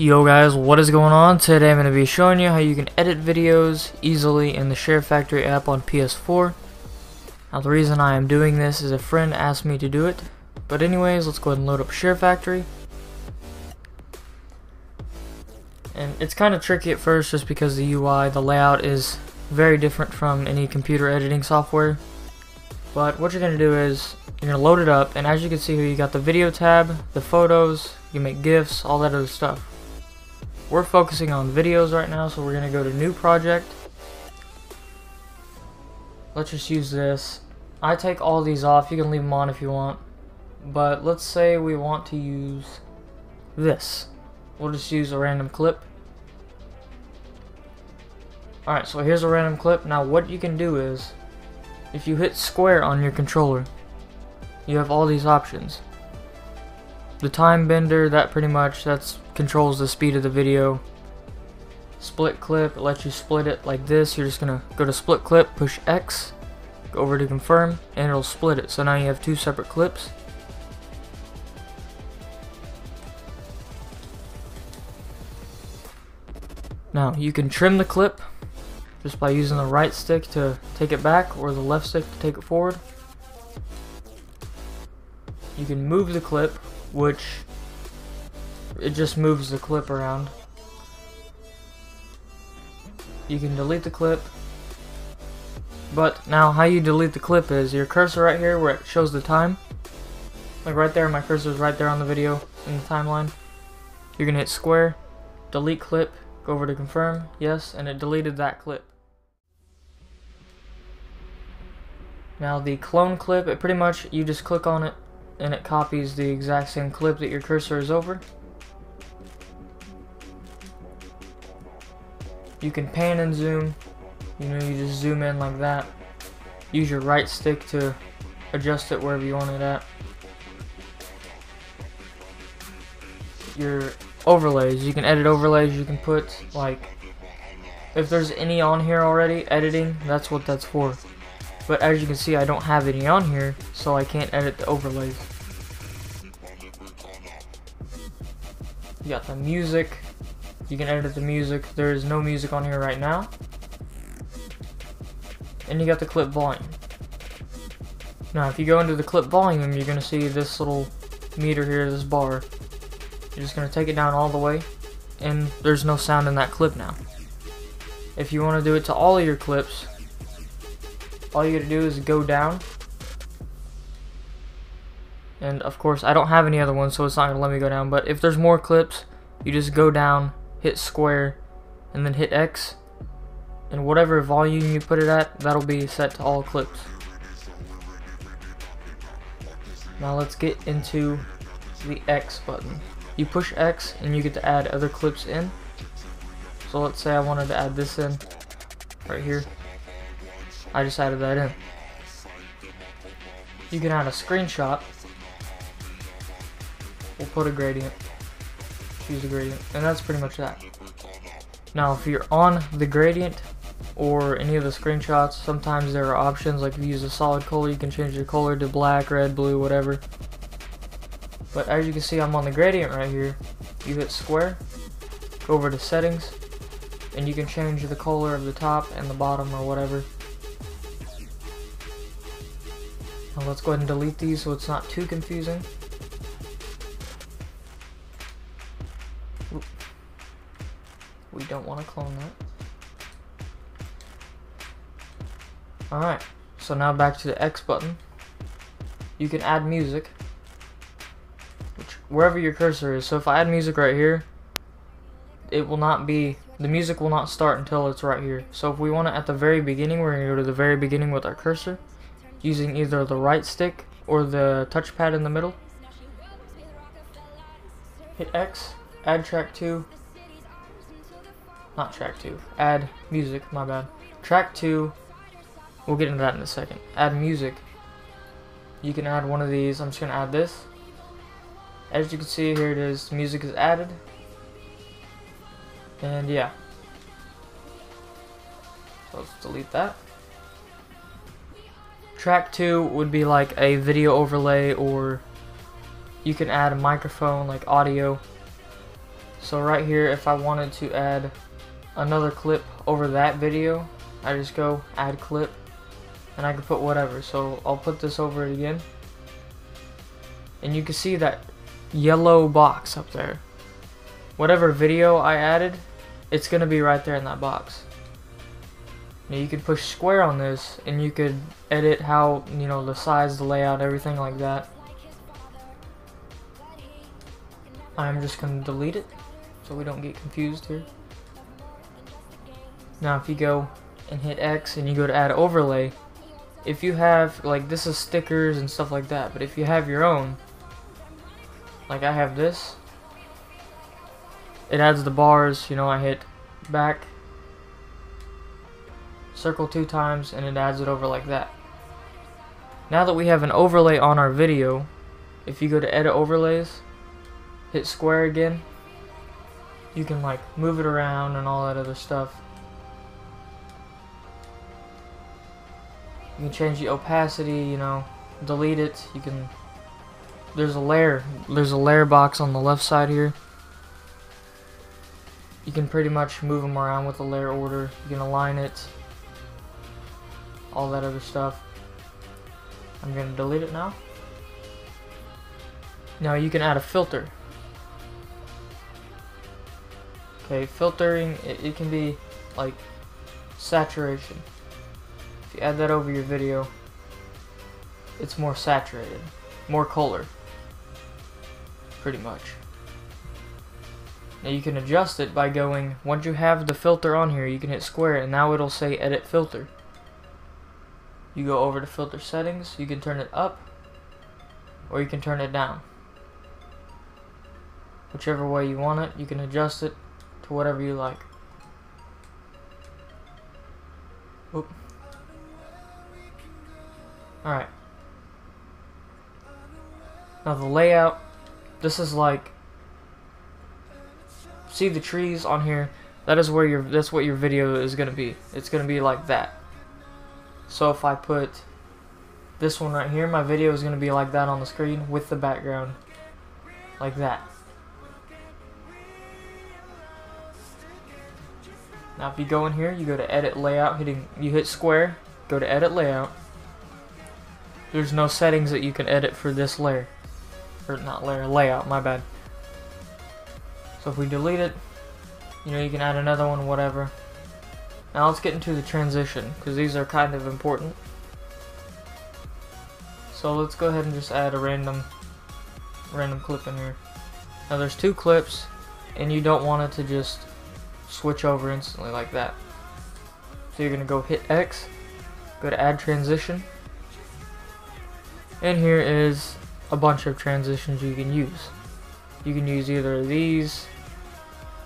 Yo guys, what is going on? Today I'm going to be showing you how you can edit videos easily in the Share Factory app on PS4. Now the reason I am doing this is a friend asked me to do it. But anyways, let's go ahead and load up Share Factory. And it's kind of tricky at first just because the UI, the layout is very different from any computer editing software. But what you're going to do is you're going to load it up and as you can see here you got the video tab, the photos, you can make GIFs, all that other stuff. We're focusing on videos right now so we're going to go to new project. Let's just use this. I take all these off, you can leave them on if you want. But let's say we want to use this. We'll just use a random clip. Alright, so here's a random clip. Now what you can do is, if you hit square on your controller, you have all these options. The time bender, that pretty much, that's controls the speed of the video. Split clip, it lets you split it like this. You're just gonna go to split clip, push X, go over to confirm, and it'll split it. So now you have two separate clips. Now you can trim the clip just by using the right stick to take it back or the left stick to take it forward. You can move the clip, which it just moves the clip around. You can delete the clip, but now how you delete the clip is your cursor right here where it shows the time. Like right there, my cursor is right there on the video in the timeline. You're gonna hit square, delete clip, go over to confirm, yes, and it deleted that clip. Now the clone clip, it pretty much, you just click on it and it copies the exact same clip that your cursor is over. You can pan and zoom, you know, you just zoom in like that. Use your right stick to adjust it wherever you want it at. Your overlays, you can edit overlays, you can put like, if there's any on here already, editing, that's what that's for. But as you can see, I don't have any on here, so I can't edit the overlays. You got the music. You can edit the music. There is no music on here right now. And you got the clip volume. Now, if you go into the clip volume, you're going to see this little meter here, this bar. You're just going to take it down all the way, and there's no sound in that clip now. If you want to do it to all of your clips, all you gotta do is go down and of course I don't have any other ones so it's not gonna let me go down. But if there's more clips you just go down hit square and then hit X. And whatever volume you put it at that'll be set to all clips. Now let's get into the X button. You push X and you get to add other clips in. So let's say I wanted to add this in right here. I just added that in. You can add a screenshot. We'll put a gradient. Choose a gradient. And that's pretty much that. Now if you're on the gradient or any of the screenshots, sometimes there are options like if you use a solid color, you can change the color to black, red, blue, whatever. But as you can see, I'm on the gradient right here. You hit square, go over to settings, and you can change the color of the top and the bottom or whatever. Now let's go ahead and delete these so it's not too confusing. We don't want to clone that. Alright, so now back to the X button. You can add music, which wherever your cursor is. So if I add music right here, it will not be, the music will not start until it's right here. So if we want it at the very beginning, we're going to go to the very beginning with our cursor using either the right stick or the touchpad in the middle. Hit X, add track 2, not track 2, add music, my bad. Track 2, we'll get into that in a second. Add music. You can add one of these, I'm just going to add this. As you can see, here it is, music is added. And yeah. So let's delete that. Track 2 would be like a video overlay or you can add a microphone like audio. So right here, if I wanted to add another clip over that video, I just go add clip and I can put whatever. So I'll put this over it again. And you can see that yellow box up there. Whatever video I added, it's going to be right there in that box. Now you can push square on this and you could edit how, you know, the size, the layout, everything like that. I'm just going to delete it so we don't get confused here. Now if you go and hit X and you go to add overlay, if you have, like this is stickers and stuff like that, but if you have your own, like I have this, it adds the bars, you know, I hit back, circle two times, and it adds it over like that. Now that we have an overlay on our video, if you go to edit overlays, hit square again, you can like move it around and all that other stuff. You can change the opacity, you know, delete it, you can, there's a layer, there's a layer box on the left side here. You can pretty much move them around with the layer order, you can align it, all that other stuff. I'm going to delete it now. Now you can add a filter. Okay, filtering, it, it can be like saturation. You add that over your video, it's more saturated, more color, pretty much. Now you can adjust it by going, once you have the filter on here, you can hit square and now it'll say edit filter. You go over to filter settings, you can turn it up or you can turn it down. Whichever way you want it, you can adjust it to whatever you like. Oop. Alright. Now the layout, this is like, see the trees on here? That is where your, that's what your video is going to be. It's going to be like that. So if I put this one right here, my video is going to be like that on the screen with the background. Like that. Now if you go in here, you go to edit layout, hitting you hit square, go to edit layout. There's no settings that you can edit for this layer. Or not layer, layout, my bad. So if we delete it, you know, you can add another one, whatever. Now let's get into the transition, because these are kind of important. So let's go ahead and just add a random random clip in here. Now there's two clips, and you don't want it to just switch over instantly like that. So you're going to go hit X, go to add transition, and here is a bunch of transitions you can use. You can use either of these.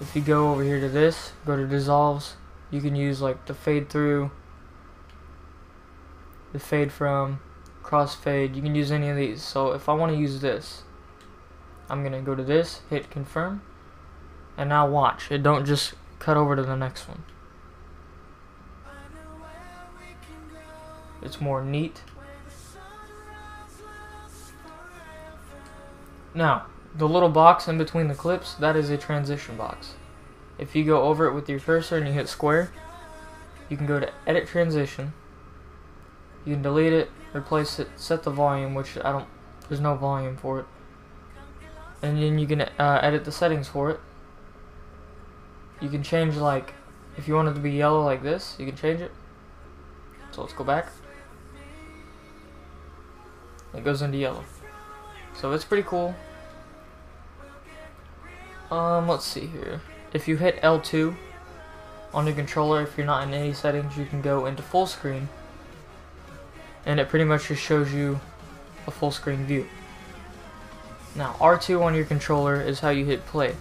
If you go over here to this, go to dissolves, you can use like the fade through, the fade from, crossfade, you can use any of these. So if I want to use this, I'm going to go to this, hit confirm, and now watch. It don't just cut over to the next one. It's more neat. Now, the little box in between the clips, that is a transition box. If you go over it with your cursor and you hit square, you can go to edit transition. You can delete it, replace it, set the volume, which I don't, there's no volume for it. And then you can uh, edit the settings for it you can change like if you want it to be yellow like this you can change it so let's go back it goes into yellow so it's pretty cool. Um let's see here. If you hit L2 on your controller if you're not in any settings you can go into full screen. And it pretty much just shows you a full screen view. Now R2 on your controller is how you hit play.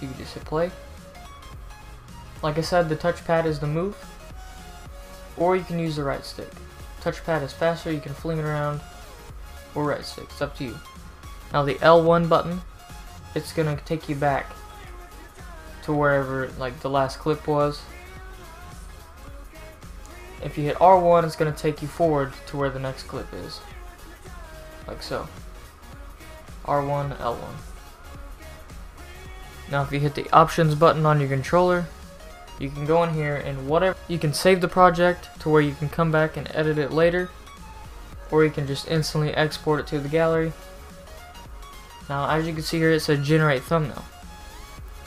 You can just hit play. Like I said, the touchpad is the move, or you can use the right stick. Touchpad is faster, you can fling it around, or right stick, it's up to you. Now the L1 button, it's gonna take you back to wherever like the last clip was. If you hit R1, it's gonna take you forward to where the next clip is. Like so. R1, L1. Now if you hit the options button on your controller, you can go in here and whatever, you can save the project to where you can come back and edit it later, or you can just instantly export it to the gallery. Now as you can see here it says generate thumbnail.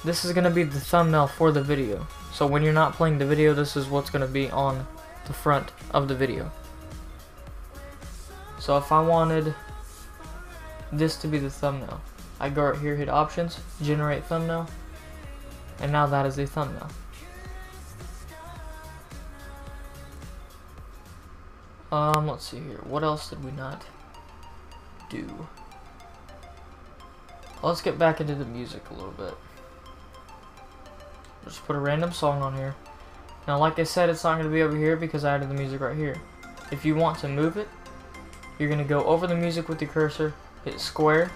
This is going to be the thumbnail for the video. So when you're not playing the video, this is what's going to be on the front of the video. So if I wanted this to be the thumbnail, I go right here, hit options, generate thumbnail, and now that is the thumbnail. Um, let's see here. What else did we not do? Let's get back into the music a little bit. Just put a random song on here. Now, like I said, it's not going to be over here because I added the music right here. If you want to move it, you're going to go over the music with the cursor, hit square.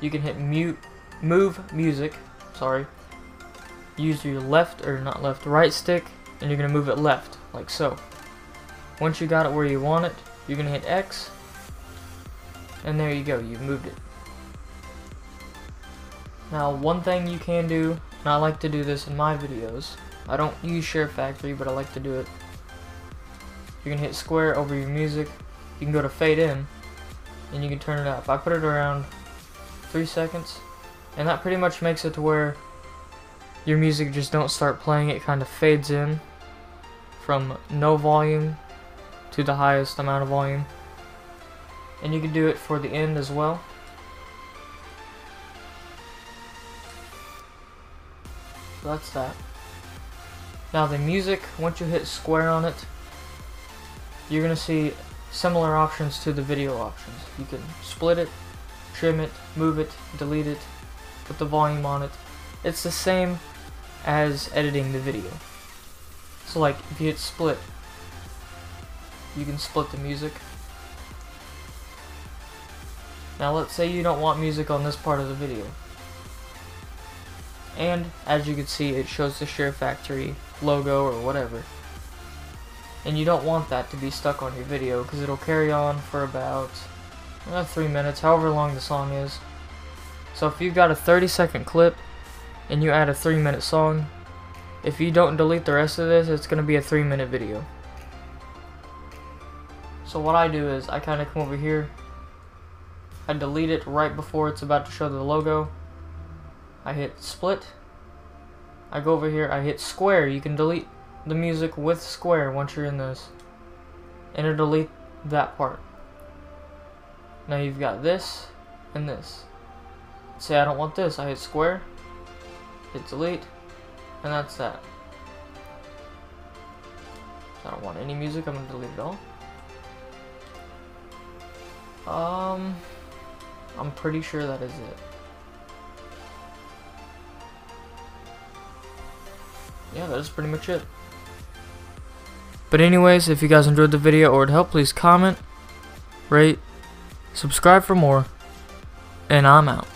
You can hit mute, move music, sorry. Use your left, or not left, right stick, and you're going to move it left, like so. Once you got it where you want it, you're going to hit X, and there you go, you've moved it. Now, one thing you can do, and I like to do this in my videos, I don't use Share Factory, but I like to do it. You can hit square over your music, you can go to fade in, and you can turn it up. I put it around 3 seconds, and that pretty much makes it to where your music just don't start playing, it kind of fades in from no volume to the highest amount of volume. And you can do it for the end as well. So that's that. Now the music, once you hit square on it, you're going to see similar options to the video options. You can split it, trim it, move it, delete it, put the volume on it. It's the same as editing the video. So like if you hit split, you can split the music. Now let's say you don't want music on this part of the video. And as you can see it shows the Share Factory logo or whatever. And you don't want that to be stuck on your video because it'll carry on for about uh, 3 minutes, however long the song is. So if you've got a 30 second clip and you add a 3 minute song, if you don't delete the rest of this, it's going to be a 3 minute video. So what I do is I kind of come over here, I delete it right before it's about to show the logo, I hit split, I go over here, I hit square, you can delete the music with square once you're in this, and it'll delete that part. Now you've got this and this. Say I don't want this, I hit square, hit delete, and that's that. I don't want any music, I'm going to delete it all. Um, I'm pretty sure that is it. Yeah, that is pretty much it. But anyways, if you guys enjoyed the video or it helped, please comment, rate, subscribe for more, and I'm out.